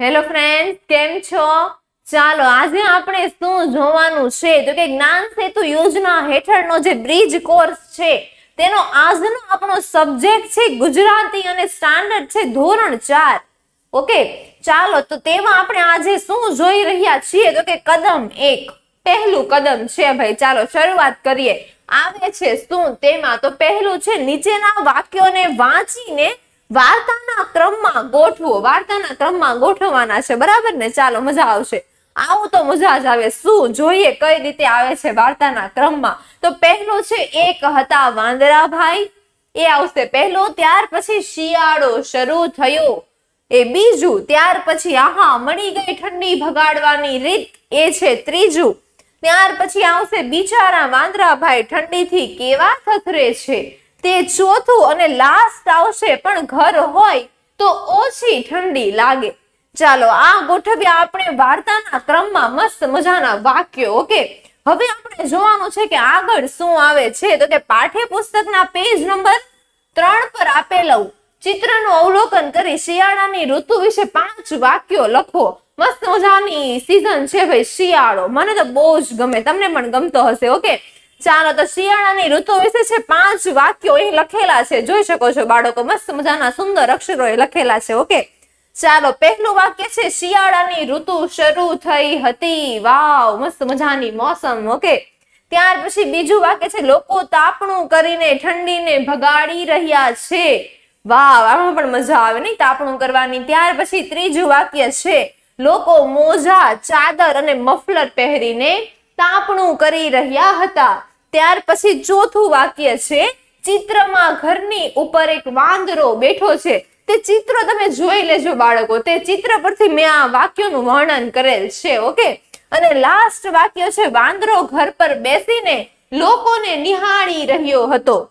Hello friend કેમ છો? ચાલો, આજે આપણે શું જોવાનું છે? તો કે જ્ઞાન સેતુ યોજના હેઠળનો જે બ્રિજ કોર્સ છે, તેનો આજનો આપણો સબ્જેક્ટ છે ગુજરાતી અને સ્ટાન્ડર્ડ છે ધોરણ ચાર. ઓકે ચાલો, તો તેમાં આપણે આજે શું જોઈ રહ્યા છીએ? તો કે કદમ એક, પહેલું કદમ છે ભાઈ, ચાલો, શરૂઆત કરીએ. આવે છે શું તેમાં? તો પહેલું છે નીચેના વાક્યોને વાંચીને વાર્તાના ક્રમમાં ગોઠવો, વાર્તાના ક્રમમાં ગોઠવવાના છે. બરાબર ને? ચાલો, મજા આવશે. આવું તો મજા જ આવે. શું જોઈએ, કઈ રીતે આવે છે વાર્તાના ક્રમમાં? તો પહેલો છે, એક હતા વાંદરાભાઈ. એ આવશે પહેલો, ત્યાર પછી શિયાળો શરૂ થયો. એ બીજું, ત્યાર પછી, આહા મળી ગઈ ઠંડી ભગાડવાની રીત એ છે ત્રીજું. ત્યાર પછી આવશે બિચારા વાંદરાભાઈ ઠંડીથી કેવા થથરે છે? તે ચોથું અને લાસ્ટ આવશે, પણ ઘર હોય તો ઓછી ઠંડી લાગે. ચાલો, આ ગોઠવ્યા આપણે વાર્તાના ક્રમમાં મસ્ત મજાના વાક્યો ઓકે હવે આપણે જોવાનું છે કે આગળ શું આવે છે. તો કે પાઠ્યપુસ્તકના પેજ નંબર ત્રણ પર આપેલું ચિત્રનું અવલોકન કરી શિયાળાની ઋતુ વિશે પાંચ વાક્યો લખો. મસ્ત મજાની સીઝન છે ભાઈ, શિયાળો. મને તો બહુ જ ગમે. તમને પણ ગમતો હશે ઓકે ચાલો, તો શિયાળાની ઋતુ વિશે છે પાંચ વાક્યો એ લખેલા છે. જોઈ શકો છો બાળકો, મસ્ત મજાના સુંદર અક્ષરો એ લખેલા છે, ઓકે? ચાલો, પહેલું વાક્ય છે, શિયાળાની ઋતુ શરૂ થઈ હતી. વાવ, મસ્ત મજાની મોસમ, ઓકે? ત્યાર પછી બીજું વાક્ય છે, લોકો તાપણું કરીને ઠંડીને ભગાડી રહ્યા છે. વાવ, આમાં પણ મજા આવે નહીં તાપણું કરવાની. ત્યાર પછી ત્રીજું વાક્ય છે, લોકો મોજા, ચાદર અને મફલર પહેરીને તાપણું કરી રહ્યા હતા. ત્યાર પછી ચોથું વાક્ય છે, ચિત્રમાં ઘરની ઉપર એક વાંદરો બેઠો છે. તે ચિત્ર તમે જોઈ લેજો બાળકો. તે ચિત્ર પરથી મેં આ વાક્યોનું વર્ણન કરેલ છે, ઓકે? અને લાસ્ટ વાક્ય છે, વાંદરો ઘર પર બેસીને લોકોને નિહાળી રહ્યો હતો.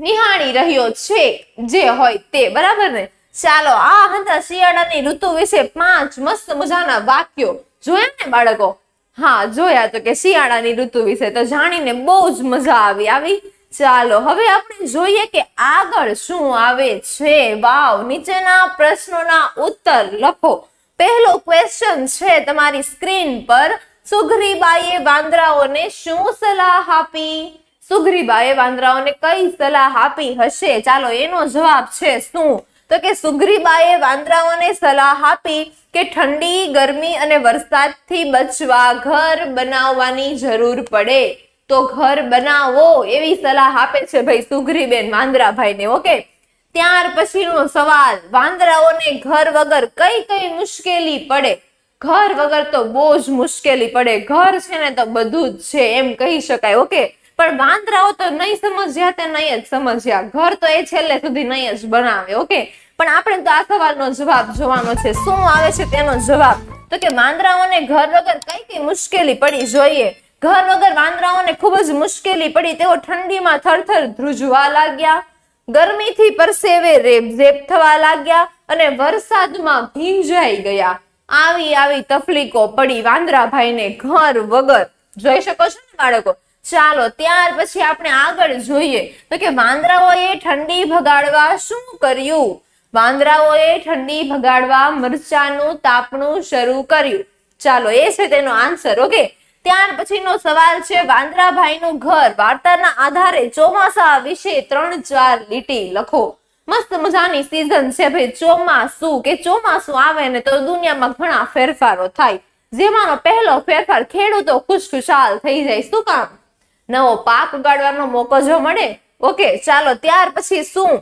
નિહાળી રહ્યો છે, જે હોય તે, બરાબર ને? ચાલો, આ હતા શિયાળાની ઋતુ વિશે પાંચ મસ્ત મજાના વાક્યો. જોયા ને બાળકો? હા, જોયા તો કે શિયાળાની ઋતુ વિશે તો જાણીને બહુ જ મજા આવી. આવી, ચાલો, હવે આપણે જોઈએ કે આગળ શું આવે છે. વાવ, નીચેના પ્રશ્નોના ઉત્તર લખો. પહેલો ક્વેશ્ચન છે તમારી સ્ક્રીન પર. સુગ્રીબાઈએ વાંદરાઓને શું સલાહ આપી? સુગ્રીબાએ વાંદરાઓને કઈ સલાહ આપી હશે? ચાલો, એનો જવાબ છે શું? તો કે સુગ્રીબાએ વાંદરાઓને સલાહ આપી કે ઠંડી, ગરમી અને વરસાદથી બચવા ઘર બનાવવાની જરૂર પડે. તો ઘર બનાવો એવી સલાહ આપે છે ભાઈ સુગ્રીબેન વાંદરાભાઈને, ઓકે? ત્યાર પછીનો સવાલ, વાંદરાઓને ઘર વગર કઈ કઈ મુશ્કેલી પડે? ઘર વગર તો બહુ જ મુશ્કેલી પડે. ઘર છે ને તો બધું જ છે એમ કહી શકાય, ઓકે? પણ વાંદરાઓ તો નહીં સમજ્યા તે નહીં જ સમજ્યા. ઘર તો એ છેલ્લે સુધી નહીં જ બનાવે, ઓકે? પણ આપણે તો આ સવાલનો જવાબ જોવાનો છે. શું આવે છે તેનો જવાબ? તો કે વાંદરાઓને ઘર વગર કઈ કઈ મુશ્કેલી પડી જોઈએ? ઘર વગર વાંદરાઓને ખૂબ જ મુશ્કેલી પડી. તેઓ ઠંડીમાં થરથર ધ્રુજવા લાગ્યા. ગરમીથી પરસેવે રેબઝેબ થવા લાગ્યા અને વરસાદમાં ભીંજાઈ ગયા. આવી આવી તકલીફો પડી વાંદરાભાઈને ઘર વગર. જોઈ શકો છો ને બાળકો? ચાલો, ત્યાર પછી આપણે આગળ જોઈએ. તો કે વાંદરાઓએ ઠંડી ભગાડવા શું કર્યું? વાંદરાઓએ ઠંડી ભગાડવા મરચાનું તાપણું શરૂ કર્યું. ચાલો, એ છે તેનો આન્સર ઓકે ત્યાર પછીનો સવાલ છે, વાંદરાભાઈનું ઘર વાર્તાના આધારે ચોમાસા વિશે ત્રણ ચાર લીટી લખો. મસ્ત મજાની સીઝન છે ભાઈ, ચોમાસું, કે ચોમાસું આવે ને તો દુનિયામાં ઘણા ફેરફારો થાય. જેમાંનો પહેલો ફેરફાર ખેડૂતો ખુશખુશાલ થઈ જાય, શું કામ? નવો પાક ઉગાડવાનો મોકો જો મળે ઓકે ચાલો, ત્યાર પછી શું?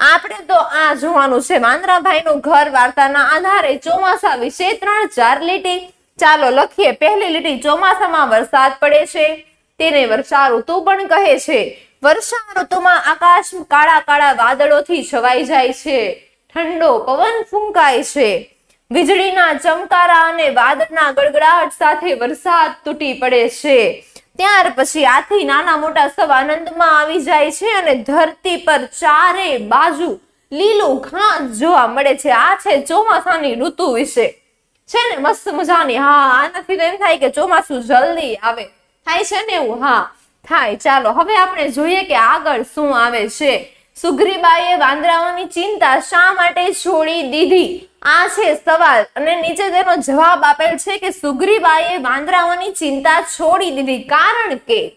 આપણે તો આ જોવાનું છે વાંદરાભાઈનું ઘર વાર્તાના આધારે ચોમાસા વિશે ત્રણ ચાર લીટી. ચાલો લખીએ. પહેલી લીટી, ચોમાસામાં વરસાદ પડે છે. તેને વર્ષા ઋતુ પણ કહે છે. વર્ષા ઋતુમાં આકાશ કાળા કાળા વાદળોથી છવાઈ જાય છે. ઠંડો પવન ફૂંકાય છે. વીજળીના ચમકારા અને વાદળના ગડગડાટ સાથે વરસાદ તૂટી પડે છે. ત્યાર પછી આથી નાના મોટા સૌ આનંદમાં આવી જાય છે અને ધરતી પર ચારે બાજુ લીલું ઘાસ જોવા મળે છે. આ છે ચોમાસાની ઋતુ વિશે. છે ને મસ્ત મજાની. હા, આનાથી એમ થાય કે ચોમાસું જલ્દી આવે. થાય છે ને એવું? હા. થાય. ચાલો, હવે આપણે જોઈએ કે આગળ શું આવે છે. સુગ્રીબાઈએ વાંદરાઓની ચિંતા શા માટે છોડી દીધી? આ છે સવાલ. અને નીચે તેનો જવાબ આપેલ છે કે સુગ્રીબાઈએ વાંદરાઓની ચિંતા છોડી દીધી. કારણ કે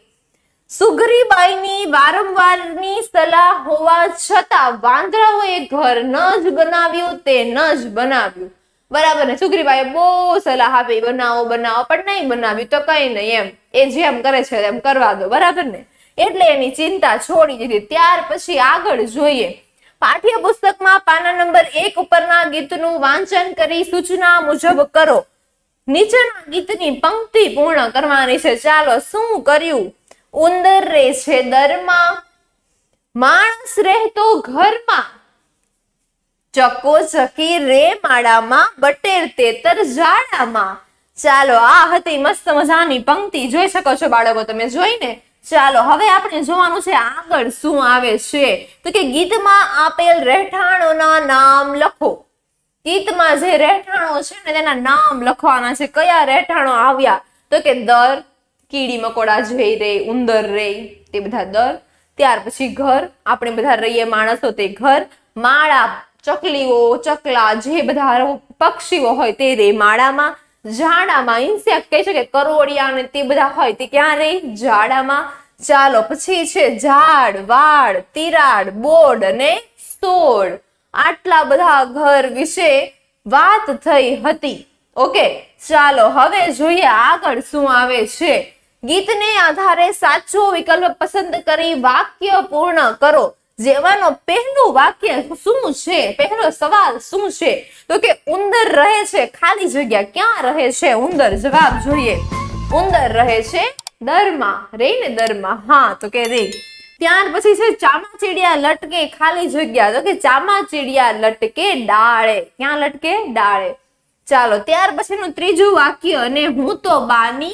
સુગ્રીબાઈની વારંવારની સલાહ હોવા છતાં વાંદરાઓએ ઘર ન જ બનાવ્યું, તે ન જ બનાવ્યું. બરાબર ને? સુગ્રીબાઈએ બહુ સલાહ આપી. બનાવો બનાવો, પણ નહીં બનાવ્યું તો કઈ નહીં એમ. એ જેમ કરે છે એમ કરવા દો. બરાબર ને? એટલે એની ચિંતા છોડી દીધી. ત્યાર પછી આગળ જોઈએ. પાઠ્યપુસ્તકમાં પાના નંબર એક ઉપરના ગીતનું વાંચન કરી સૂચના મુજબ કરો. નીચેના ગીતની પંક્તિ પૂર્ણ કરવાની છે. ચાલો, શું કર્યું? ઉંદર રે છે દરમાં, માણસ રહેતો ઘરમાં. ચકો ચકી રે માળામાં, બટેર તેતર ઝાડામાં ચાલો, આ હતી મસ્ત મજાની પંક્તિ. જોઈ શકો છો બાળકો, તમે જોઈને? ચાલો, હવે આપણે જોવાનું છે આગળ શું આવે છે. તો કે ગીતમાં આપેલ રહેઠાણોના નામ લખો. ગીતમાં જે રહેઠાણો છે ને તેના નામ લખવાના છે. કયા રહેઠાણો આવ્યા? તો કે દર, કીડી મકોડા જઈ રે, ઉંદર રે, તે બધા દર. ત્યાર પછી ઘર, આપણે બધા રહીએ માણસો તે ઘર. માળા, ચકલીઓ, ચકલા જે બધા પક્ષીઓ હોય તે રે માળામાં. ઝાડામાં ઇન્સેક્ટ કહી શકે કરોડિયા અને તે બધા હોય તે ક્યાં રહી ઝાડામાં ચાલો. પછી છે ઝાડ, વાડ, તિરાડ બોર્ડ અને સોડ આટલા બધા ઘર વિશે વાત થઈ હતી. ઓકે, ચાલો હવે જોઈએ આગળ શું આવે છે. ગીતને આધારે સાચો વિકલ્પ પસંદ કરી વાક્ય પૂર્ણ કરો. જેવાનો પહેલું વાક્ય શું છે? પહેલો સવાલ શું છે? તો કે ઉંદર રહે છે ખાલી જગ્યા ક્યાં રહે છે? ઉંદર, જવાબ જોઈએ. ઉંદર રહે છે દરમાં રે ને દરમાં. હા, તો કે રે. ત્યાર પછી છે ચામાચીડિયા લટકે ખાલી જગ્યા. તો કે ચામાચીડિયા લટકે ડાળે. ક્યાં લટકે? ડાળે. ચાલો, ત્યાર પછીનું ત્રીજું વાક્ય અને હું તો બાની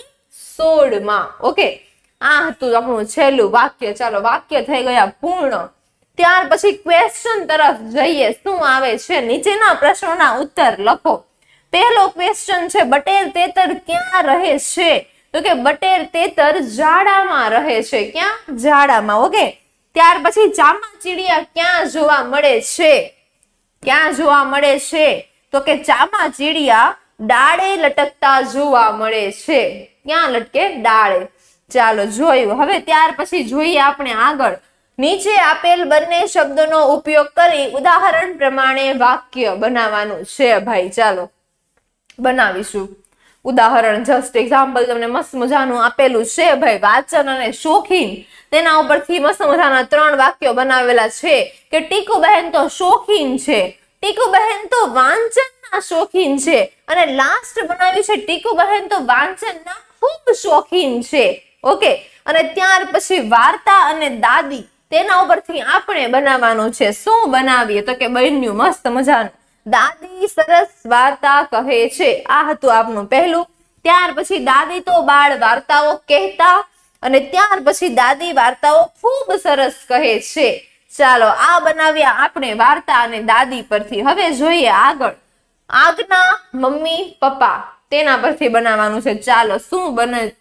સોળમાં. ઓકે? આ હતું આપણું છેલ્લું વાક્ય. ચાલો, વાક્ય થઈ ગયા પૂર્ણ. ત્યાર પછી ક્વેશ્ચન તરફ જઈએ. શું આવે છે? નીચેના પ્રશ્નોના ઉત્તર લખો. પહેલો ક્વેશ્ચન છે, બટેર તેતર ક્યાં રહે છે? તો કે, બટેર તેતર ઝાડામાં રહે છે. ક્યાં? ઝાડામાં. ઓકે? ત્યાર પછી ચામાચીડિયા ક્યાં જોવા મળે છે? ક્યાં જોવા મળે છે? તો કે, ચામાચીડિયા ડાળે લટકતા જોવા મળે છે. ક્યાં લટકે? ડાળે. ચાલો, જોયું. હવે ત્યાર પછી જોઈએ આપણે આગળ. નીચે આપેલ બંને શબ્દોનો ઉપયોગ કરી ઉદાહરણ પ્રમાણે વાક્ય બનાવવાનું છે, ભાઈ. ચાલો, બનાવીશું. ઉદાહરણ જસ્ટ એક્ઝામ્પલ તમને મસ્ત મજાનું આપેલું છે, ભાઈ. વાંચન અને શોખીન, તેના ઉપરથી મસ્ત મજાના ત્રણ વાક્યો બનાવેલા છે કે ટીકુ બહેન તો શોખીન છે. ટીકુ બહેન તો વાંચનના શોખીન છે. અને લાસ્ટ બનાવ્યું છે, ટીકુ બહેન તો વાંચનના ખૂબ શોખીન છે. ઓકે અને ત્યાર પછી વાર્તા અને દાદી. તેના ઉપરથી આપણે બનાવવાનું છે. શું બનાવીએ? તો કે બન્યું, મસ્ત મજાનું. દાદી સરસ વાર્તા કહે છે. આ હતું આપનું પહેલું. ત્યાર પછી દાદી તો બાળ વાર્તાઓ કહેતા અને ત્યાર પછી દાદી વાર્તાઓ ખૂબ સરસ કહે છે. ચાલો, આ બનાવ્યા આપણે વાર્તા અને દાદી પરથી. હવે જોઈએ આગળ. આગના મમ્મી પપ્પા તેના પરથી બનાવવાનું છે. ચાલો, શું બને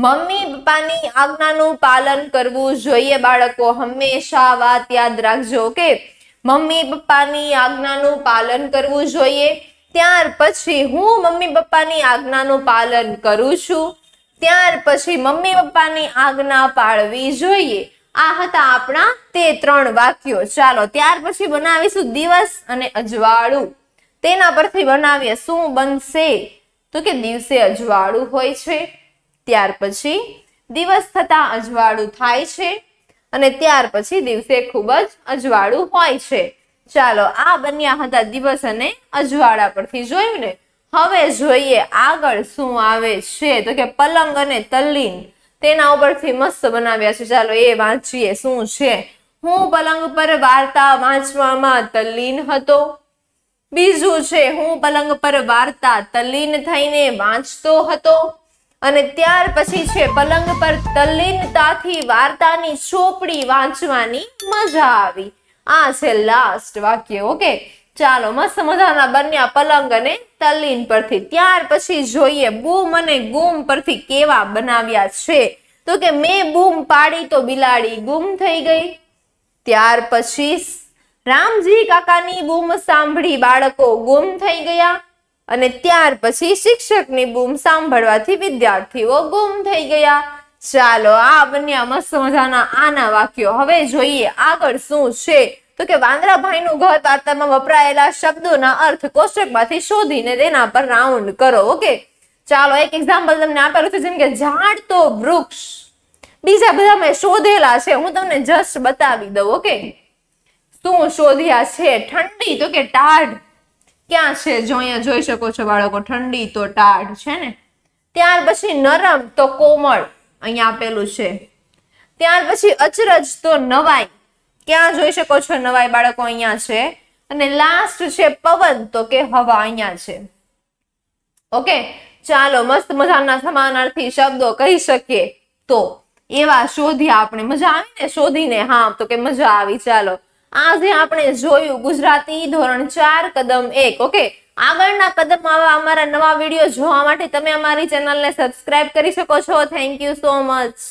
મમ્મી પપ્પાની આજ્ઞાનું પાલન કરવું જોઈએ બાળકો, હંમેશા વાત યાદ રાખજો કે મમ્મી પપ્પાની આજ્ઞાનું પાલન કરવું જોઈએ. ત્યાર પછી હું મમ્મી પપ્પાની આજ્ઞાનું પાલન કરું છું. ત્યાર પછી મમ્મી પપ્પાની આજ્ઞા પાળવી જોઈએ. આ હતા આપણા તે ત્રણ વાક્યો. ચાલો, ત્યાર પછી બનાવીશું દિવસ અને અજવાળું. તેના પરથી બનાવીએ, શું બનશે? તો કે દિવસે અજવાળું હોય છે. ત્યાર પછી દિવસ થતા અજવાળું થાય છે અને ત્યાર પછી દિવસે ખૂબ જ અજવાળું હોય છે. ચાલો, આ બન્યા હતા દિવસ અને અજવાળા પરથી જોયું ને? હવે જોઈએ આગળ શું આવે છે. તો કે પલંગ અને તલ્લીન તેના ઉપરથી મસ્ત બનાવ્યા છે. ચાલો, એ વાંચીએ શું છે. હું પલંગ પર વાર્તા વાંચવામાં તલ્લીન હતો. બીજું છે, હું પલંગ પર વાર્તા તલ્લીન થઈને વાંચતો હતો. અને ત્યાર પછી છે પલંગ પર તલ્લીનતાથી વાર્તાની ચોપડી વાંચવાની મજા આવી. આ છે લાસ્ટ વાક્ય ઓકે ચાલો, મસ્ત મજાના બન્યા પલંગ અને તલ્લીન પરથી. ત્યાર પછી જોઈએ બૂમ અને ગુમ પરથી કેવા બનાવ્યા છે. તો કે મેં બૂમ પાડી તો બિલાડી ગુમ થઈ ગઈ. ત્યાર પછી રામજી કાકાની બૂમ સાંભળી બાળકો ગુમ થઈ ગયા. અને ત્યાર પછી શિક્ષકની બૂમ સાંભળવાથી વિદ્યાર્થીઓ ગુમ થઈ ગયા. ચાલો, આ બન્યા મસ્ત મજાના આના વાક્યો. હવે જોઈએ આગળ શું છે. તો કે વાંદરાભાઈનું ઘર વાર્તામાં વપરાયેલા શબ્દોના અર્થ કોષ્ટકમાંથી શોધીને તેના પર રાઉન્ડ કરો, ઓકે? ચાલો, એક એક્ઝામ્પલ તમને આપેલું છે, જેમ કે ઝાડ તો વૃક્ષ. બીજા બધા મેં શોધેલા છે, હું તમને જસ્ટ બતાવી દઉં, ઓકે? શું શોધ્યા છે? ઠંડી, તો કે ટાઢ. ક્યાં છે? જો અહીંયા જોઈ શકો છો બાળકો, ઠંડી તો ટાઢ છે ને. ત્યાર પછી નરમ તો કોમળ અહીંયા આપેલું છે. ત્યાર પછી અચરજ તો નવાઈ. ક્યાં જોઈ શકો છો? નવાઈ બાળકો અહીંયા છે. અને લાસ્ટ છે પવન, તો કે હવા અહીંયા છે. ઓકે? ચાલો, મસ્ત મજાના સમાનાર્થી શબ્દો કહી શકીએ. તો એવા શોધ્યા આપણે. મજા આવી ને? શોધીને? હા, તો કે મજા આવી. ચાલો. આજે આપણે જોયું ગુજરાતી ધોરણ ચાર કદમ એક, ઓકે? આગળના કદમ આવા અમારા નવા વીડિયો જોવા માટે તમે અમારી ચેનલને સબસ્ક્રાઇબ કરી શકો છો. Thank you so much